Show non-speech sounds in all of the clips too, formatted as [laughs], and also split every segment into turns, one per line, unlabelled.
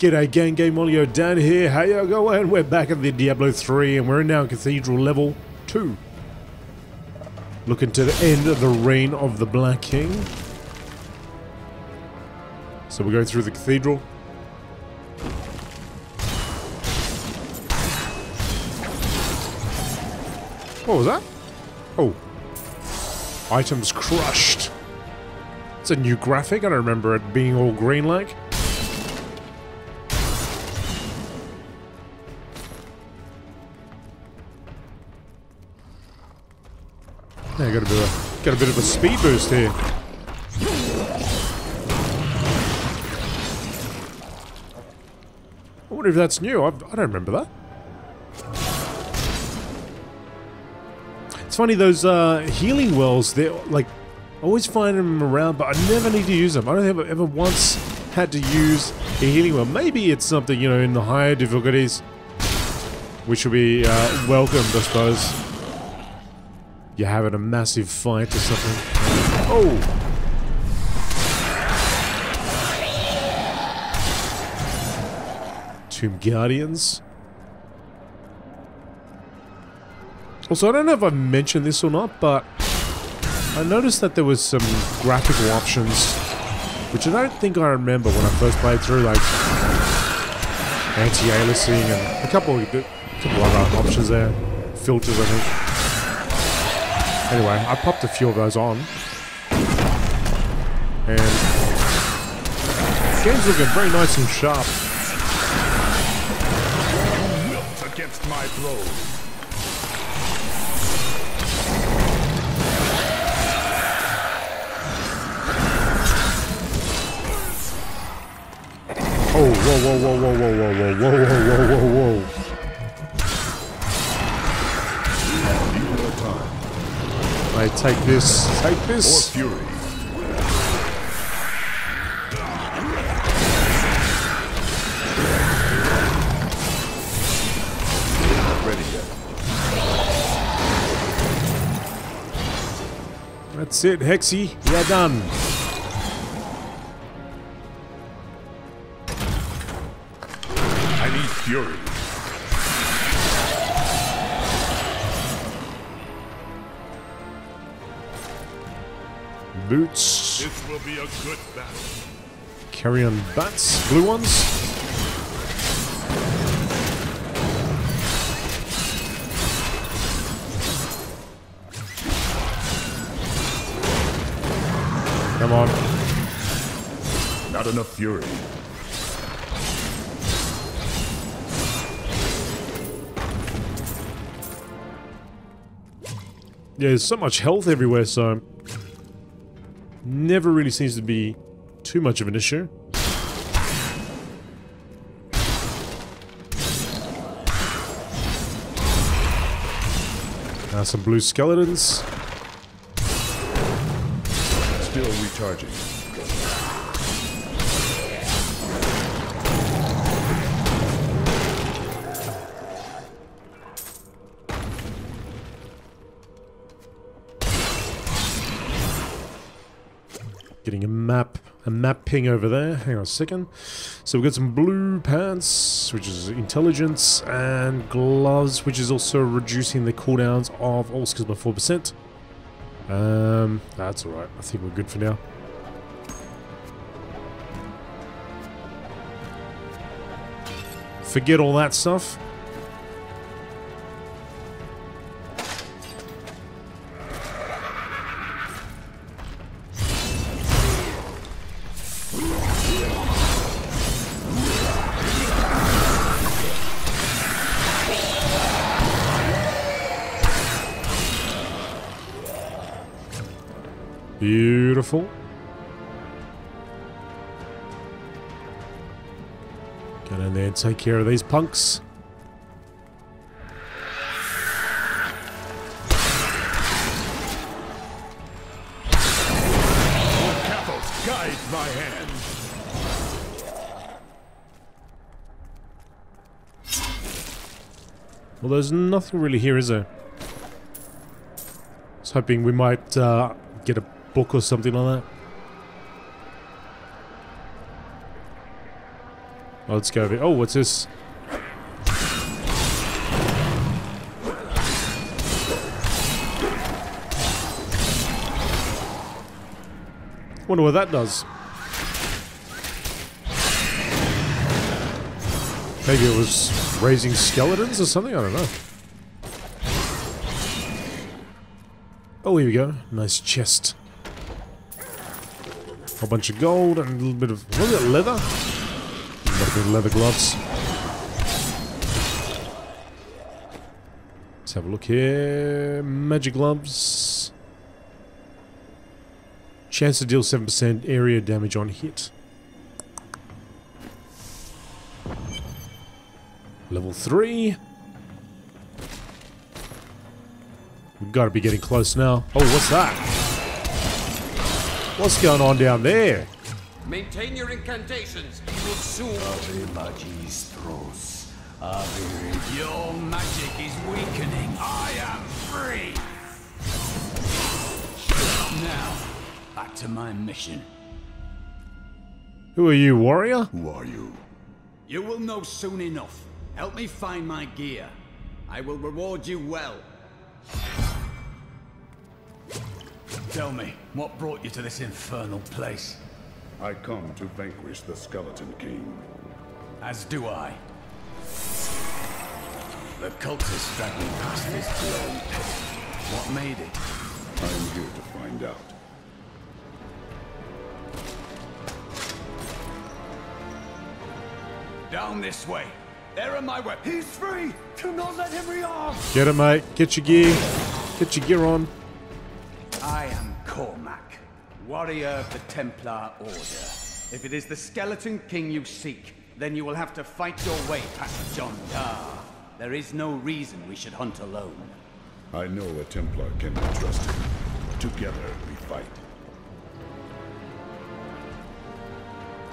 G'day gang, Gameolio Dan here, how y'all going? We're back at the Diablo 3 and we're now Cathedral level 2. Looking to the end of the reign of the Black King. So we're going through the Cathedral. What was that? Oh. Items crushed. It's a new graphic, I don't remember it being all green like. Yeah, got a bit of got a bit of a speed boost here. I wonder if that's new. I've, I do not remember that. It's funny those uh, healing wells. They like I always find them around, but I never need to use them. I don't ever ever once had to use a healing well. Maybe it's something you know in the higher difficulties, which will be uh, welcomed, I suppose you're having a massive fight or something. Oh! Tomb Guardians. Also, I don't know if I've mentioned this or not, but I noticed that there was some graphical options, which I don't think I remember when I first played through, like anti-aliasing and a couple, of, a couple other options there. Filters, I think. Anyway, I popped a few of those on. And the game's looking very nice and sharp.
Against my blows.
Oh, whoa, whoa, whoa, whoa, whoa, whoa, whoa, whoa, whoa, whoa, whoa. Take this, take this.
Or fury. Ready yet.
That's it, Hexy. You're done. Boots.
This will be a good battle.
Carrion bats, blue ones. Come on.
Not enough fury.
Yeah, there's so much health everywhere, so never really seems to be too much of an issue. Now some blue skeletons.
Still recharging.
A map ping over there. Hang on a second. So we've got some blue pants, which is intelligence, and gloves, which is also reducing the cooldowns of all skills by 4%. Um, that's alright. I think we're good for now. Forget all that stuff. Get in there and take care of these punks.
guide my hand.
Well, there's nothing really here, is there? I was hoping we might uh, get a book or something like that. Let's go. Oh, what's this? Wonder what that does. Maybe it was raising skeletons or something? I don't know. Oh, here we go. Nice chest. A bunch of gold and a little bit of... Was it leather? Of leather gloves. Let's have a look here. Magic gloves. Chance to deal 7% area damage on hit. Level 3. We've got to be getting close now. Oh, what's that? What's going on down there?
Maintain your incantations. You will soon.
Ave magis. Ave. Your magic is weakening. I am free. Now, back to my mission.
Who are you, warrior?
Who are you?
You will know soon enough. Help me find my gear. I will reward you well. Tell me, what brought you to this infernal place?
I come to vanquish the Skeleton King.
As do I. The cultists dragged me past this bloody pit. What made it?
I am here to find out.
Down this way. There are my weapons. He's free! Do not let him rearm!
Get it, mate. Get your gear. Get your gear on.
I am Cormac, warrior of the Templar Order. If it is the Skeleton King you seek, then you will have to fight your way past John Dar. There is no reason we should hunt alone.
I know a Templar can be trusted. Together we fight.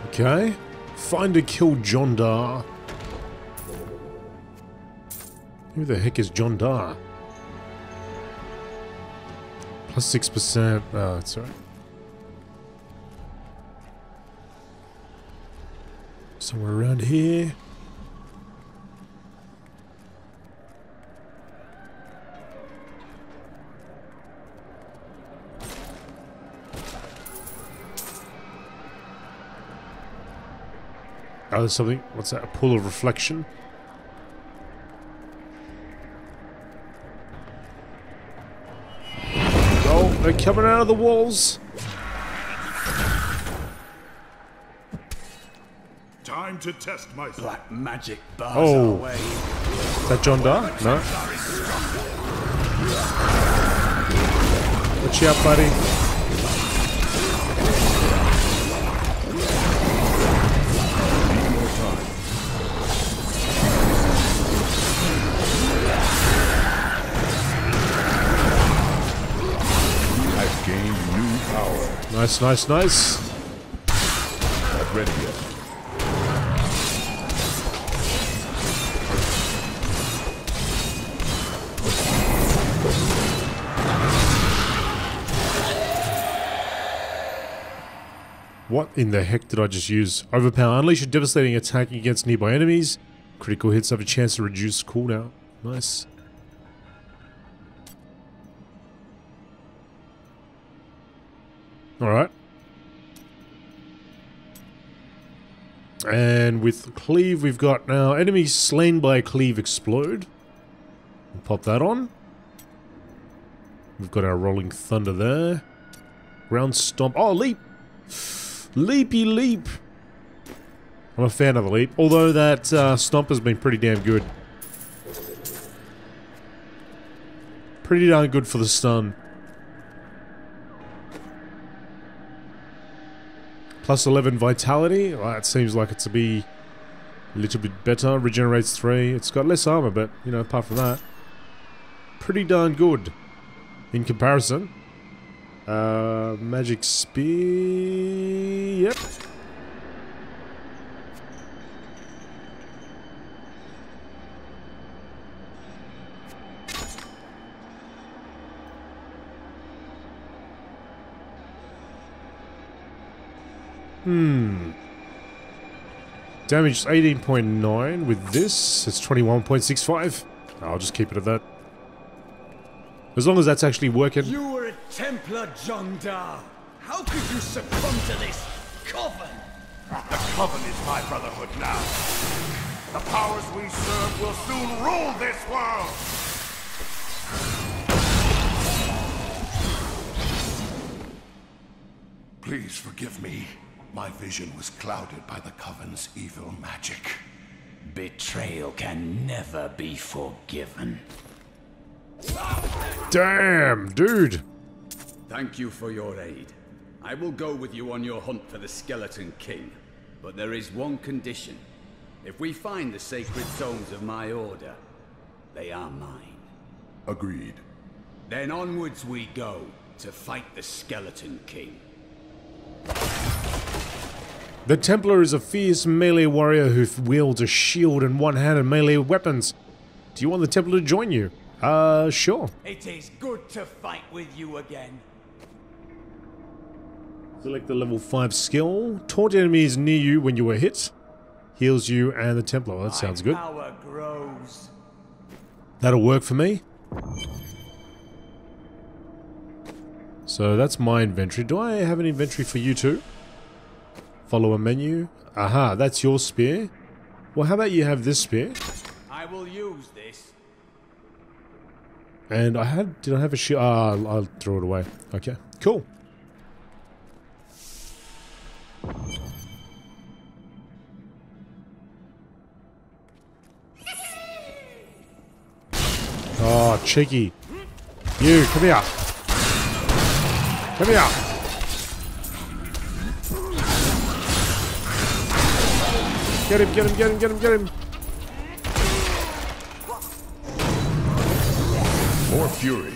Okay. Find and kill Jondar. Who the heck is Jondar? Plus 6%. Oh, that's Somewhere around here. Oh, there's something. What's that? A pool of reflection? Oh, they're coming out of the walls.
Time to test myself.
Black magic bars
Oh.
our way.
Is that Jondar? No. Watch out, buddy.
More time. I've gained new power.
Nice, nice, nice. In the heck did I just use? Overpower. Unleash a devastating attack against nearby enemies. Critical hits have a chance to reduce cooldown. Nice. Alright. And with Cleave, we've got now enemies slain by Cleave explode. We'll pop that on. We've got our Rolling Thunder there. Ground Stomp. Oh, Leap! Leapy Leap! I'm a fan of the Leap, although that uh, Stomp has been pretty damn good. Pretty darn good for the stun. Plus 11 Vitality. Well, that seems like it to be a little bit better. Regenerates 3. It's got less armor, but, you know, apart from that, pretty darn good in comparison. Uh, magic speed. Yep. Hmm. Damage is 18.9. With this, it's 21.65. I'll just keep it at that. As long as that's actually working.
You Templar, Jondar. How could you succumb to this coven?
The Coven is my brotherhood now. The powers we serve will soon rule this world! Please forgive me. My vision was clouded by the Coven's evil magic.
Betrayal can never be forgiven.
Damn, dude.
Thank you for your aid. I will go with you on your hunt for the Skeleton King. But there is one condition. If we find the sacred zones of my order, they are mine.
Agreed.
Then onwards we go to fight the Skeleton King.
The Templar is a fierce melee warrior who wields a shield and one-handed melee weapons. Do you want the Templar to join you? Uh, sure.
It is good to fight with you again.
Select the level 5 skill. Taunt enemies near you when you are hit. Heals you and the Templar. Well, that sounds good. That'll work for me. So that's my inventory. Do I have an inventory for you too? Follow a menu. Aha, that's your spear. Well, how about you have this spear?
I will use this.
And I had, did I have a shield? Ah, I'll, I'll throw it away. Okay, cool. Oh, cheeky. You, come here. Come here. Get him, get him, get him, get him, get him.
More fury.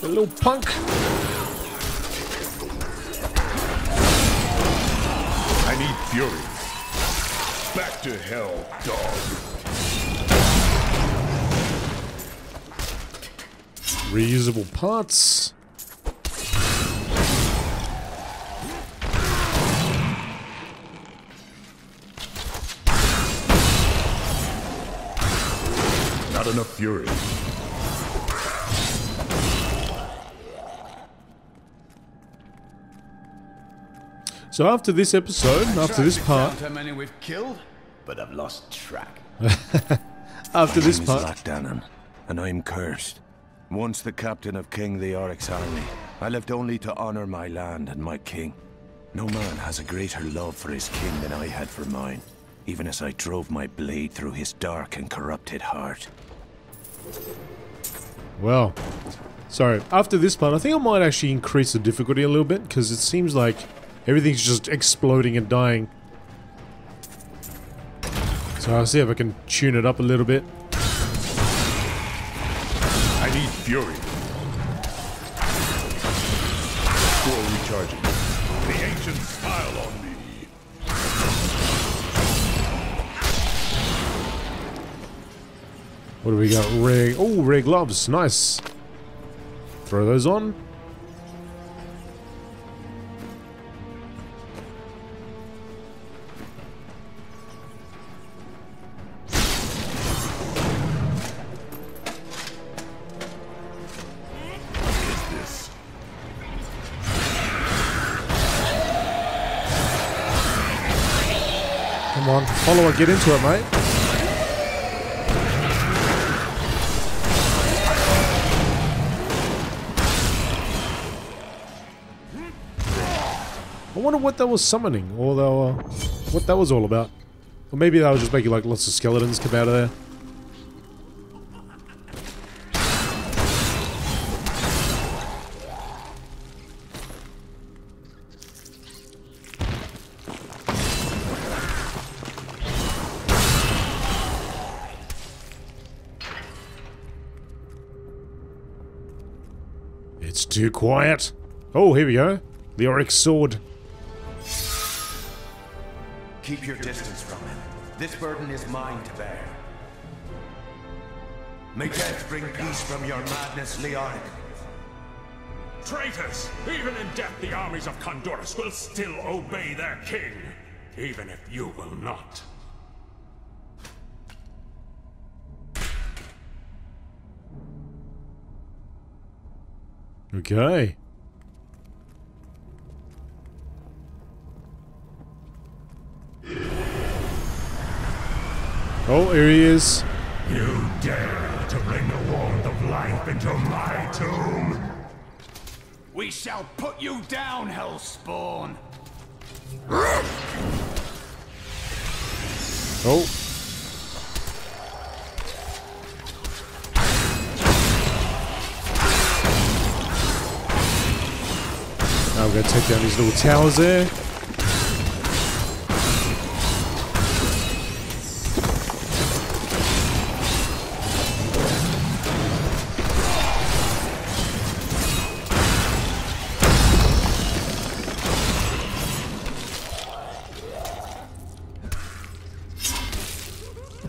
The little punk.
Fury. Back to hell, dog.
Reusable parts.
Not enough fury.
So after this episode, after this part,
Count how many we've killed, but I've lost track. [laughs]
after this
name is
part,
Lachdanan, and I'm cursed. Once the captain of King Leoric's army, I lived only to honor my land and my king. No man has a greater love for his king than I had for mine, even as I drove my blade through his dark and corrupted heart.
well, sorry, after this part, I think I might actually increase the difficulty a little bit, because it seems like everything's just exploding and dying. So I'll see if I can tune it up a little bit.
I need fury. Core recharging. The ancient smile on me.
What do we got? Rare, oh, rare gloves, nice. Throw those on. Get into it, mate. I wonder what that was summoning, or the, uh, what that was all about. Or maybe that was just making like lots of skeletons come out of there. Too quiet. Oh, here we go. The Oryx sword.
Keep your distance from him. This burden is mine to bear. May death bring peace from your madness, Leoric.
Traitors! Even in death, the armies of Khanduras will still obey their king. Even if you will not.
Okay. Oh, here he is.
You dare to bring the warmth of life into my tomb?
We shall put you down, Hellspawn!
Oh. We're going to take down these little towers there.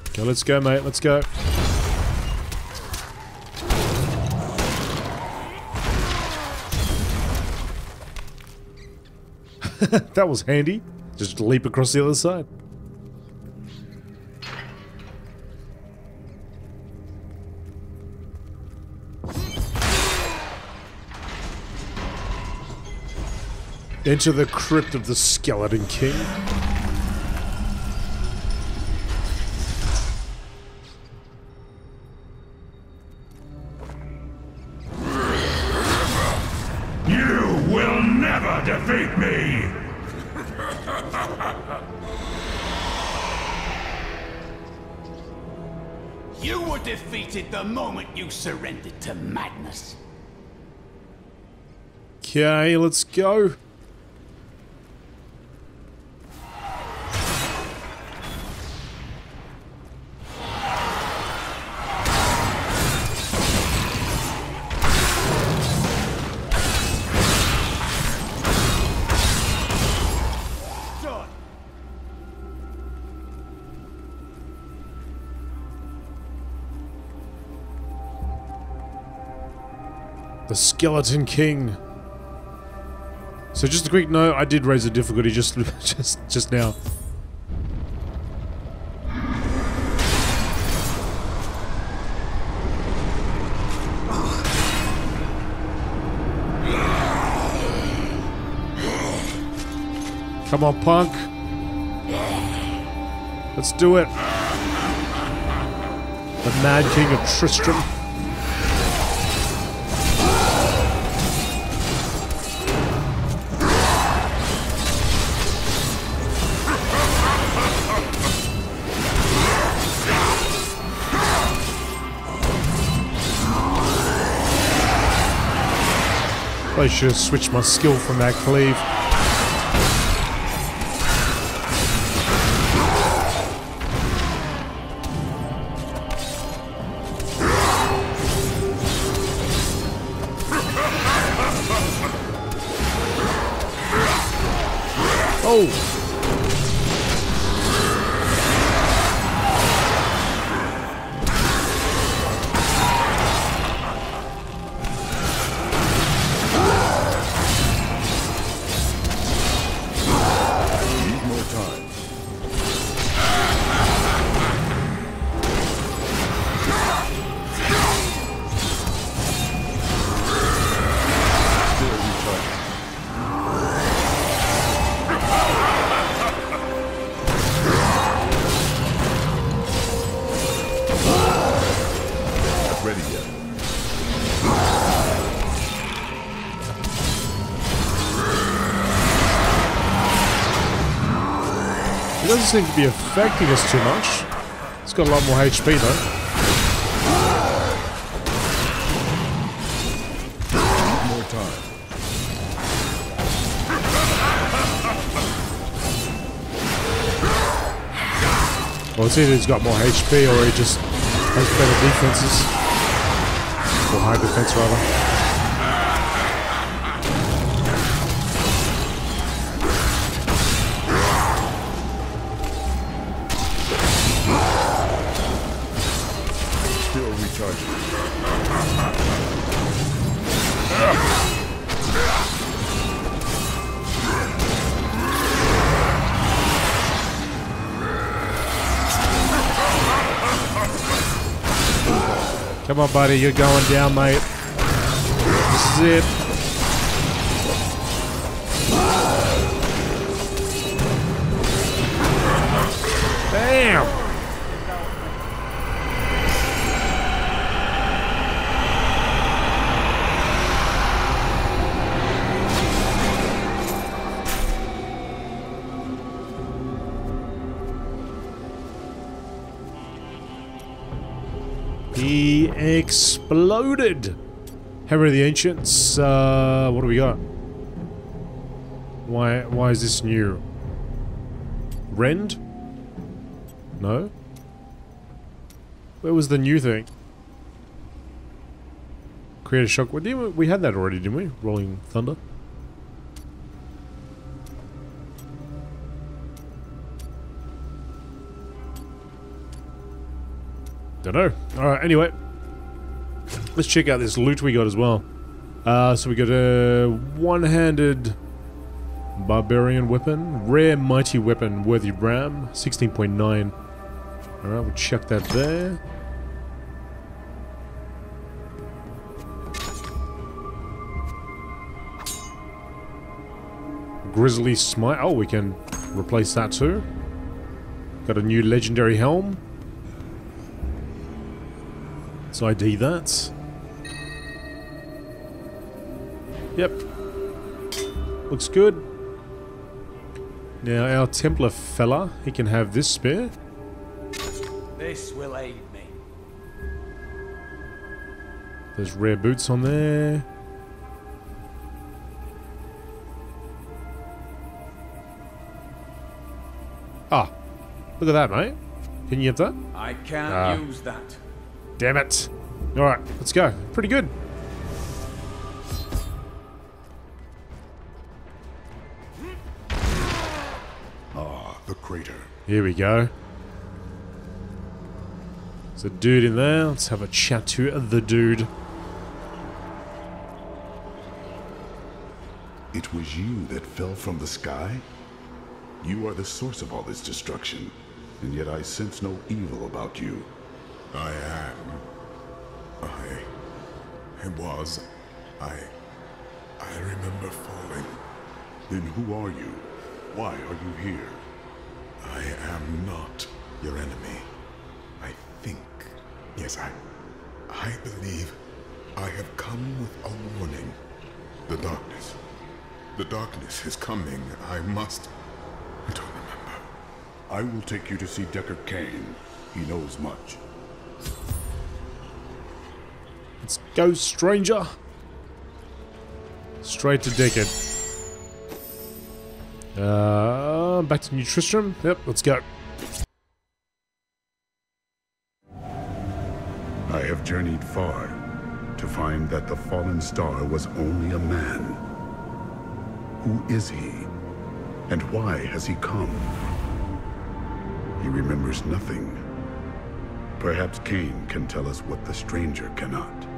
Okay, let's go, mate. Let's go. [laughs] that was handy. Just leap across the other side. Enter the crypt of the Skeleton King.
Defeated the moment you surrendered to madness.
Okay, let's go. The Skeleton King. So just a quick note, I did raise the difficulty just [laughs] just just now. Come on, punk. Let's do it. The Mad King of Tristram. I should have switched my skill from that cleave. Doesn't seem to be affecting us too much. It's got a lot more HP though.
More time.
Well, it's either he's got more HP or he just has better defenses. Or high defense, rather. Come on, buddy. You're going down, mate. This is it. Exploded. Hammer of the Ancients. Uh, what do we got? Why? Why is this new? Rend? No. Where was the new thing? Create a shock. We, we had that already, didn't we? Rolling Thunder. Don't know. Alright, anyway. Let's check out this loot we got as well. Uh, so we got a one-handed barbarian weapon. Rare mighty weapon, worthy ram. 16.9. Alright, we'll chuck that there. Grizzly Smite. Oh, we can replace that too. Got a new legendary helm. Let's ID that. Yep. Looks good. Now our Templar fella, he can have this spare.
This will aid me.
There's rare boots on there. Ah, look at that, mate. Can you get that?
I can't
Ah.
use that.
Damn it. Alright, let's go. Pretty good. Here we go. There's a dude in there. Let's have a chat to the dude.
It was you that fell from the sky? You are the source of all this destruction, and yet I sense no evil about you.
I am. I. I was. I. I remember falling.
Then who are you? Why are you here?
I am not your enemy. I think. Yes, I. I believe I have come with a warning. The darkness. The darkness is coming. I must. I don't remember.
I will take you to see Deckard Cain. He knows much.
Let's go, stranger. Straight to Deckard. Uh, back to New Tristram. Yep, let's go.
I have journeyed far to find that the fallen star was only a man. Who is he? And why has he come? He remembers nothing. Perhaps Cain can tell us what the stranger cannot.